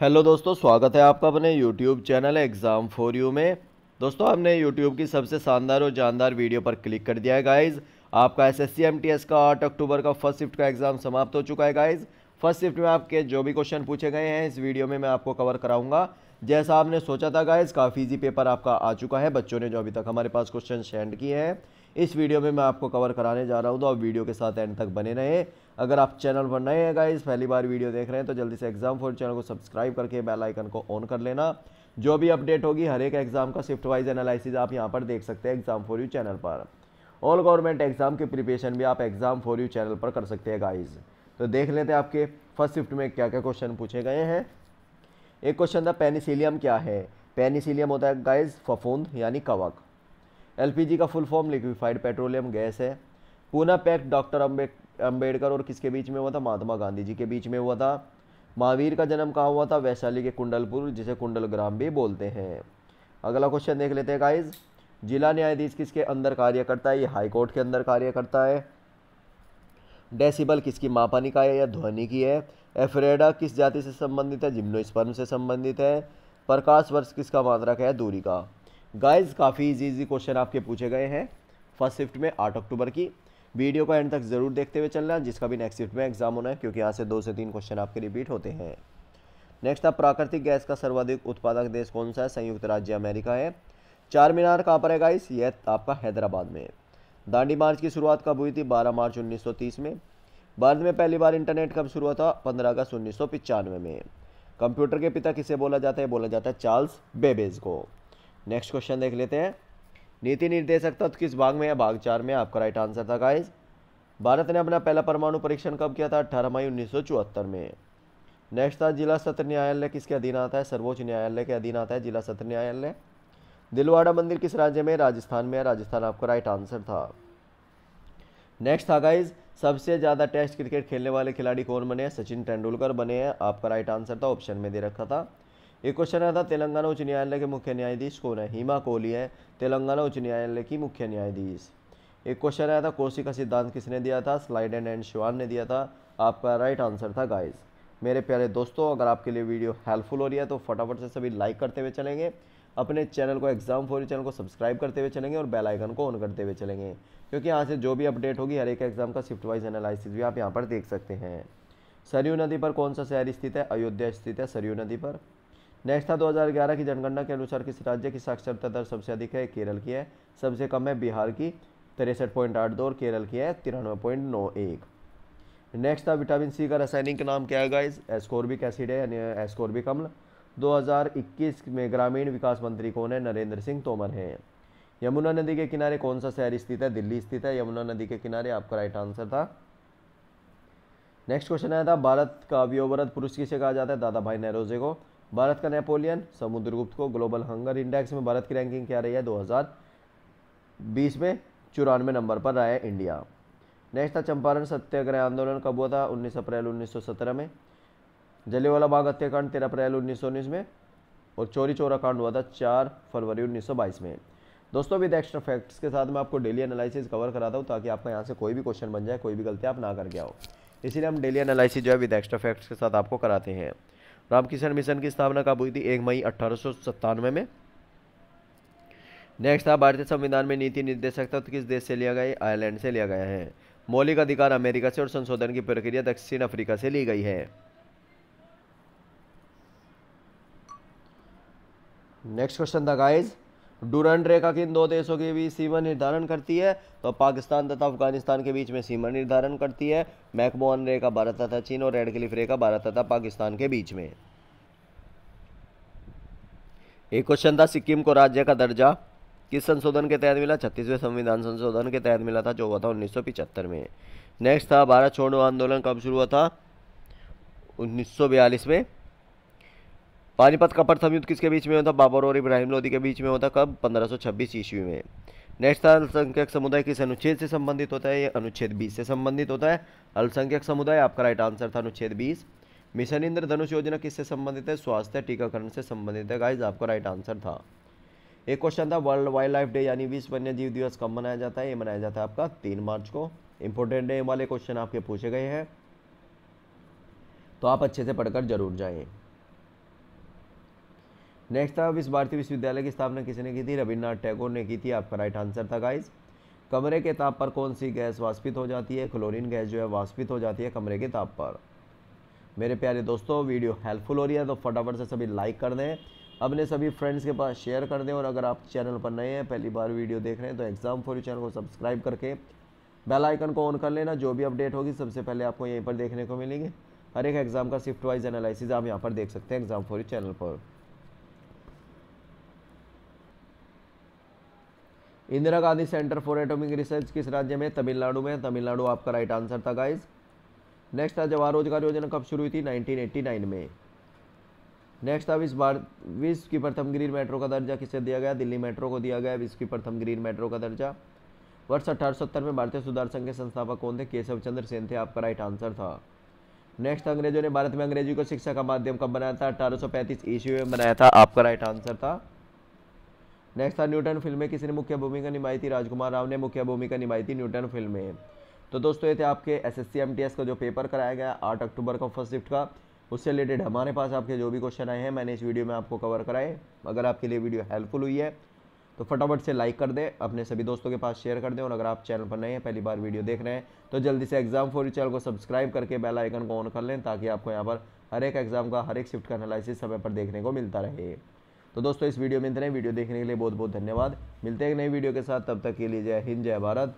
Hello दोस्तों, स्वागत है आपका अपने YouTube channel exam for you में। दोस्तों, हमने यूट्यूब की सबसे शानदार और जानदार वीडियो पर क्लिक कर दिया है गाइज़ आपका एस एस का आठ अक्टूबर का फ़र्स्ट शिफ्ट का एग्ज़ाम समाप्त हो चुका है गाइज़ फ़र्स्ट शिफ्ट में आपके जो भी क्वेश्चन पूछे गए हैं, इस वीडियो में मैं आपको कवर कराऊँगा। जैसा आपने सोचा था गाइज़ काफ़ी ईजी पेपर आपका आ चुका है। बच्चों ने जो अभी तक हमारे पास क्वेश्चन सेंड किए हैं इस वीडियो में मैं आपको कवर कराने जा रहा हूँ तो आप वीडियो के साथ एंड तक बने रहें। अगर आप चैनल पर नए हैं गाइज़ पहली बार वीडियो देख रहे हैं तो जल्दी से एग्ज़ाम फोर चैनल को सब्सक्राइब करके बेल आइकन को ऑन कर लेना। जो भी अपडेट होगी, हर एक एग्ज़ाम का शिफ्ट वाइज एनालिसिस आप यहाँ पर देख सकते हैं एग्ज़ाम फॉर यू चैनल पर। ऑल गवर्नमेंट एग्ज़ाम की प्रिपरेशन भी आप एग्ज़ाम फॉर यू चैनल पर कर सकते हैं गाइज़ तो देख लेते हैं आपके फ़र्स्ट शिफ्ट में क्या क्या क्वेश्चन पूछे गए हैं। एक क्वेश्चन था पेनिसिलियम क्या है? पेनिसिलियम होता है गाइज़ फफूंद, यानी कवक। एलपीजी का full form liquified petroleum gas है। पूना पैक्ट डॉक्टर अंबेडकर और किसके बीच में हुआ था? महात्मा गांधी जी के बीच में हुआ था। महावीर का जन्म कहाँ हुआ था? वैशाली के कुंडलपुर, जिसे कुंडल ग्राम भी बोलते हैं। अगला क्वेश्चन देख लेते हैं गाइज़ जिला न्यायाधीश किसके अंदर कार्य करता है? ये हाई कोर्ट के अंदर कार्य करता है। डेसिबल किसकी मापानी का है या ध्वनि की है? एफरेडा किस जाति से संबंधित है? जिम्नोस्पर्म से संबंधित है। प्रकाश वर्ष किसका मात्रक है? दूरी का। गाइज़ काफ़ी इजी इजी क्वेश्चन आपके पूछे गए हैं। फ़र्स्ट शिफ्ट में आठ अक्टूबर की। वीडियो को एंड तक ज़रूर देखते हुए चलना। जिसका भी नेक्स्ट शिफ्ट में एग्ज़ाम होना है, क्योंकि यहाँ से दो से तीन क्वेश्चन आपके रिपीट होते हैं। नेक्स्ट आप प्राकृतिक गैस का सर्वाधिक उत्पादक देश कौन सा है? संयुक्त राज्य अमेरिका है। चार मीनार कहाँ पर है गाइस यह आपका हैदराबाद में। दांडी मार्च की शुरुआत कब हुई थी? 12 मार्च 1930 में। भारत में पहली बार इंटरनेट कब शुरू हुआ था? 15 अगस्त उन्नीस में। कंप्यूटर के पिता किसे बोला जाता है? बोला जाता है चार्ल्स बेबेज को। नेक्स्ट क्वेश्चन देख लेते हैं। नीति निर्देशक तत्व किस भाग में है? भाग चार में आपका राइट आंसर था गाइज़ भारत ने अपना पहला परमाणु परीक्षण कब किया था? अठारह मई उन्नीस सौ चौहत्तर में। नेक्स्ट था, जिला सत्र न्यायालय किसके अधीन आता है? सर्वोच्च न्यायालय के अधीन आता है जिला सत्र न्यायालय। दिलवाड़ा मंदिर किस राज्य में राजस्थान में है। राजस्थान आपका राइट आंसर था। नेक्स्ट था गाइज़ सबसे ज़्यादा टेस्ट क्रिकेट खेलने वाले खिलाड़ी कौन बने हैं? सचिन तेंदुलकर बने हैं। आपका राइट आंसर था ऑप्शन में दे रखा था। एक क्वेश्चन आया था, तेलंगाना उच्च न्यायालय के मुख्य न्यायाधीश कौन है? हिमा कोहली है, तेलंगाना उच्च न्यायालय की मुख्य न्यायाधीश। एक क्वेश्चन आया था, कोसी का सिद्धांत किसने दिया था? स्लाइड एंड एंड शिवान ने दिया था। आपका राइट आंसर था, गाइस। मेरे प्यारे दोस्तों, अगर आपके लिए वीडियो हेल्पफुल हो रही है तो फटाफट से सभी लाइक करते हुए चलेंगे। अपने चैनल को, एग्ज़ाम फोरी चैनल को सब्सक्राइब करते हुए चलेंगे और बेल आइकन को ऑन करते हुए चलेंगे। क्योंकि यहाँ से जो भी अपडेट होगी, हर एक एग्ज़ाम का शिफ्ट वाइज एनालिसिस भी आप यहाँ पर देख सकते हैं। सरयू नदी पर कौन सा शहर स्थित है? अयोध्या स्थित है सरयू नदी पर। नेक्स्ट था 2011 की जनगणना के अनुसार किस राज्य की साक्षरता दर सबसे अधिक है? केरल की है। सबसे कम है बिहार की। तिरसठ पॉइंट आठ दो और केरल की है तिरानवे पॉइंट नौ एक। नेक्स्ट था विटामिन सी का रासायनिक नाम क्या है गाइज़ एस्कोर्बिक एसिड है, यानी एस्कोर्बिक अम्ल। 2021 में ग्रामीण विकास मंत्री कौन है? नरेंद्र सिंह तोमर हैं। यमुना नदी के किनारे कौन सा शहर स्थित है? दिल्ली स्थित है। यमुना नदी के किनारे आपका राइट आंसर था। नेक्स्ट क्वेश्चन आया था, भारत का अवयवरत पुरुष किसे कहा जाता है? दादा भाई नेरोजे को। भारत का नेपोलियन समुद्रगुप्त को ग्लोबल हंगर इंडेक्स में भारत की रैंकिंग क्या रही है? 2020 में चौरानवे नंबर पर रहा है इंडिया। नेक्स्ट था चंपारण सत्याग्रह आंदोलन, कब हुआ था? 19 अप्रैल 1917 में। जलियावाला बाग हत्याकांड, तेरह अप्रैल उन्नीस सौ उन्नीस में। और चोरी चोरा कांड हुआ था चार फरवरी उन्नीस सौ बाईस में। दोस्तों विद एक्स्ट्रा फैक्ट्स के साथ मैं आपको डेली एनालिसिस कवर कराता हूँ ताकि आपका यहाँ से कोई भी क्वेश्चन बन जाए, कोई भी गलती आप ना करके आओ। इसीलिए हम डेली एनालिसिस जो है विद एक्स्ट्रा फैक्ट्स के साथ आपको कराते हैं। रामकिशन मिशन की स्थापना कब हुई थी? एक मई अट्ठारह में। नेक्स्ट था भारतीय संविधान में नीति निर्देशक तत्व तो किस देश से लिया गया आयरलैंड से लिया गया है। मौलिक अधिकार अमेरिका से और संशोधन की प्रक्रिया दक्षिण अफ्रीका से ली गई है। नेक्स्ट क्वेश्चन था गाइज़ डूरंड रेखा किन दो देशों के बीच सीमा निर्धारण करती है? तो पाकिस्तान तथा अफ़गानिस्तान के बीच में सीमा निर्धारण करती है। मैकमोहन रेखा भारत तथा चीन और रेड क्लिफ रेखा भारत तथा पाकिस्तान के बीच में। एक क्वेश्चन था, सिक्किम को राज्य का दर्जा किस संशोधन के तहत मिला? छत्तीसवें संविधान संशोधन के तहत मिला था, जो हुआ था उन्नीस में। नेक्स्ट था, भारत छोड़ो आंदोलन कब शुरू हुआ था? उन्नीस सौ बयालीस में। पानीपत का प्रथम युद्ध किसके बीच में होता बाबर और इब्राहिम लोधी के बीच में होता कब? 1526 ईस्वी में। नेक्स्ट अल्पसंख्यक समुदाय किस अनुच्छेद से संबंधित होता है? ये अनुच्छेद 20 से संबंधित होता है। अल्पसंख्यक समुदाय, आपका राइट आंसर था अनुच्छेद 20 मिशन इंद्रधनुष योजना किससे संबंधित है? स्वास्थ्य टीकाकरण से संबंधित है। गाइज़ आपका राइट आंसर था। एक क्वेश्चन था वर्ल्ड वाइल्ड लाइफ डे यानी विश्व वन्य जीव दिवस कब मनाया जाता है? ये मनाया जाता है आपका तीन मार्च को। इंपोर्टेंट डे वाले क्वेश्चन आपके पूछे गए हैं। तो आप अच्छे से पढ़कर ज़रूर जाएँ। नेक्स्ट था इस भारतीय विश्वविद्यालय की स्थापना किसने की थी? रविन्द्रनाथ टैगोर ने की थी। आपका राइट आंसर था गाइज़ कमरे के ताप पर कौन सी गैस वाष्पित हो जाती है? क्लोरीन गैस जो है वाष्पित हो जाती है कमरे के ताप पर। मेरे प्यारे दोस्तों, वीडियो हेल्पफुल हो रही है तो फटाफट से सभी लाइक कर दें। अपने सभी फ्रेंड्स के पास शेयर कर दें और अगर आप चैनल पर नए हैं, पहली बार वीडियो देख रहे हैं तो एग्ज़ाम फॉर यू चैनल को सब्सक्राइब करके बेल आइकन को ऑन कर लेना। जो भी अपडेट होगी, सबसे पहले आपको यहीं पर देखने को मिलेंगे। हर एक एग्ज़ाम का शिफ्ट वाइज एनालिसिस आप यहाँ पर देख सकते हैं एग्ज़ाम फॉर यू चैनल पर। Indira Gandhi centre for atomic research किस राज्य में? तमिलनाडु में। तमिलनाडु आपका राइट आंसर था गाइज़ नेक्स्ट था जवाहर रोज़गार योजना कब शुरू हुई थी? 1989 में। नेक्स्ट था विश्व भारत, विश्व की प्रथम ग्रीन मेट्रो का दर्जा किसे दिया गया? दिल्ली मेट्रो को दिया गया, विश्व की प्रथम ग्रीन मेट्रो का दर्जा। वर्ष अठारह में भारतीय सुधार संघ के संस्थापक कौन थे? केशव चंद्र सेन थे, आपका राइट आंसर था। नेक्स्ट अंग्रेज़ों ने भारत में अंग्रेज़ी को शिक्षा का माध्यम कब बनाया था? अठारह सौ पैंतीस ईस्वी में बनाया था, आपका राइट आंसर था। नेक्स्ट था न्यूटन फ़िल्म में किसी ने मुख्य भूमिका निभाई थी? राजकुमार राव ने मुख्य भूमिका निभाई थी न्यूटन फ़िल्म में। तो दोस्तों, ये थे आपके एस एस का जो पेपर कराया गया आठ अक्टूबर का फ़र्स्ट शिफ्ट का। उससे रिलेटेड हमारे पास आपके जो भी क्वेश्चन आए हैं, मैंने इस वीडियो में आपको कवर कराए। अगर आपके लिए वीडियो हेल्पफुल हुई है तो फटाफट से लाइक कर दें, अपने सभी दोस्तों के पास शेयर कर दें। और अगर आप चैनल पर नए हैं, पहली बार वीडियो देख रहे हैं तो जल्दी से एग्ज़ाम फॉर चैनल को सब्सक्राइब करके बेल आइकन को ऑन कर लें, ताकि आपको यहाँ पर हर एक एग्ज़ाम का, हर एक शिफ्ट का एनालिसिस समय पर देखने को मिलता रहे। तो दोस्तों, इस वीडियो में इतने वीडियो देखने के लिए बहुत बहुत धन्यवाद। मिलते हैं नई वीडियो के साथ। तब तक के लिए जय हिंद, जय भारत।